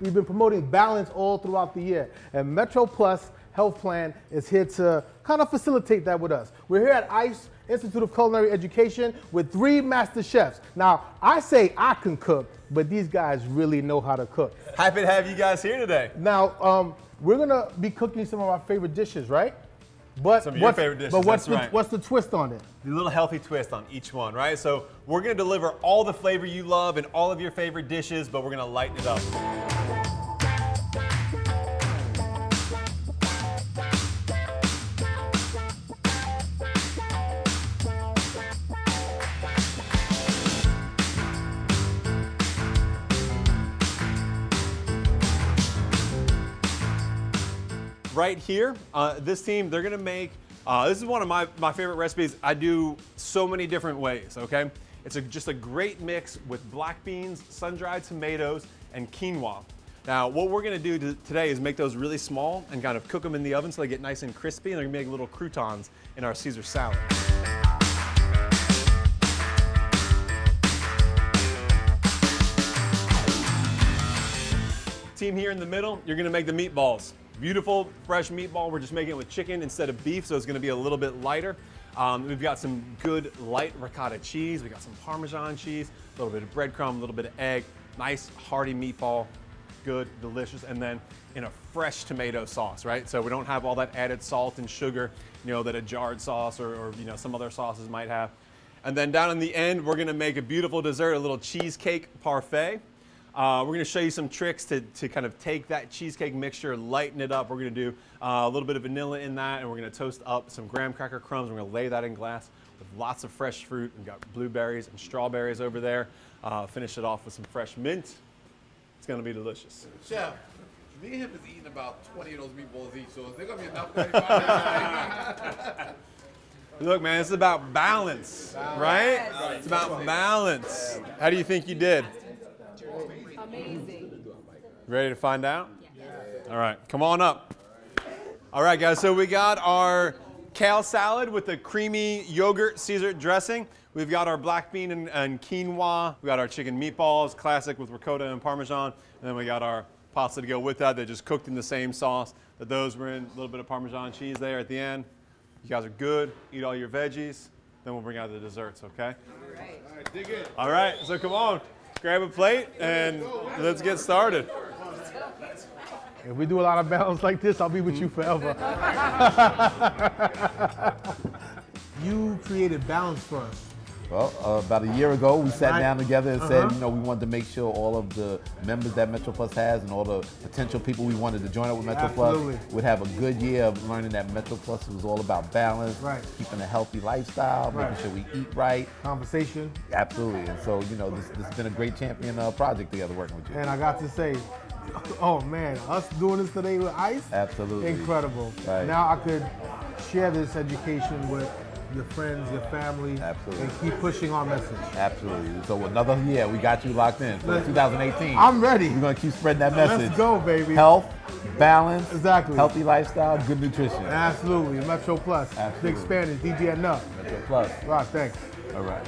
we've been promoting balance all throughout the year. And Metro Plus Health Plan is here to kind of facilitate that with us. We're here at ICE, Institute of Culinary Education, with three master chefs. Now, I say I can cook, but these guys really know how to cook. Happy to have you guys here today. Now, um, we're gonna be cooking some of our favorite dishes, right? But Some of your what's- favorite dishes, But what's the right. what's the twist on it? The little healthy twist on each one, right? So we're gonna deliver all the flavor you love and all of your favorite dishes, but we're gonna lighten it up. Right here, uh, this team, they're gonna make, uh, this is one of my, my favorite recipes. I do so many different ways, okay? It's a, just a great mix with black beans, sun-dried tomatoes, and quinoa. Now, what we're gonna do to, today is make those really small and kind of cook them in the oven so they get nice and crispy, and they're gonna make little croutons in our Caesar salad. Team here in the middle, you're gonna make the meatballs. Beautiful, fresh meatball. We're just making it with chicken instead of beef, so it's gonna be a little bit lighter. Um, we've got some good light ricotta cheese. We got some Parmesan cheese, a little bit of breadcrumb, a little bit of egg. Nice hearty meatball, good, delicious, and then in a fresh tomato sauce, right? So we don't have all that added salt and sugar, you know, that a jarred sauce or, or you know some other sauces might have. And then down in the end, we're gonna make a beautiful dessert, a little cheesecake parfait. Uh, we're going to show you some tricks to, to kind of take that cheesecake mixture, lighten it up. We're going to do uh, a little bit of vanilla in that, and we're going to toast up some graham cracker crumbs. We're going to lay that in glass with lots of fresh fruit. We've got blueberries and strawberries over there. Uh, finish it off with some fresh mint. It's going to be delicious. Chef, me and him is eating about 20 of those meatballs each, so is there gonna be enough? Look, man, it's about balance, right? It's about balance. How do you think you did? Amazing. Ready to find out? All right, come on up. All right, guys, so we got our kale salad with the creamy yogurt Caesar dressing. We've got our black bean and, and quinoa. We got our chicken meatballs, classic with ricotta and parmesan. And then we got our pasta to go with that. They're just cooked in the same sauce that those were in. A little bit of parmesan cheese there at the end. You guys are good. Eat all your veggies. Then we'll bring out the desserts, okay? All right, dig in. All right, so come on. Grab a plate and let's get started. If we do a lot of balance like this, I'll be with you forever. you created balance for us. Well, uh, about a year ago, we sat down together and said, Uh-huh. you know, we wanted to make sure all of the members that Metro Plus has and all the potential people we wanted to join up with Metro Absolutely. Plus would have a good year of learning that Metro Plus was all about balance, Right. keeping a healthy lifestyle, Right. making sure we eat right. Conversation. Absolutely. And so, you know, this, this has been a great champion uh, project together working with you. And I got to say, oh man, us doing this today with ICE, Absolutely. incredible. Right. Now I could share this education with your friends, your family, Absolutely. and keep pushing our message. Absolutely. So another year, we got you locked in for 2018. I'm ready. We're going to keep spreading that message. Let's go, baby. Health, balance, Exactly. healthy lifestyle, good nutrition. Absolutely. Metro Plus. Absolutely. Big Spanish, DJ Enuff. Metro Plus. Rock, thanks. All right.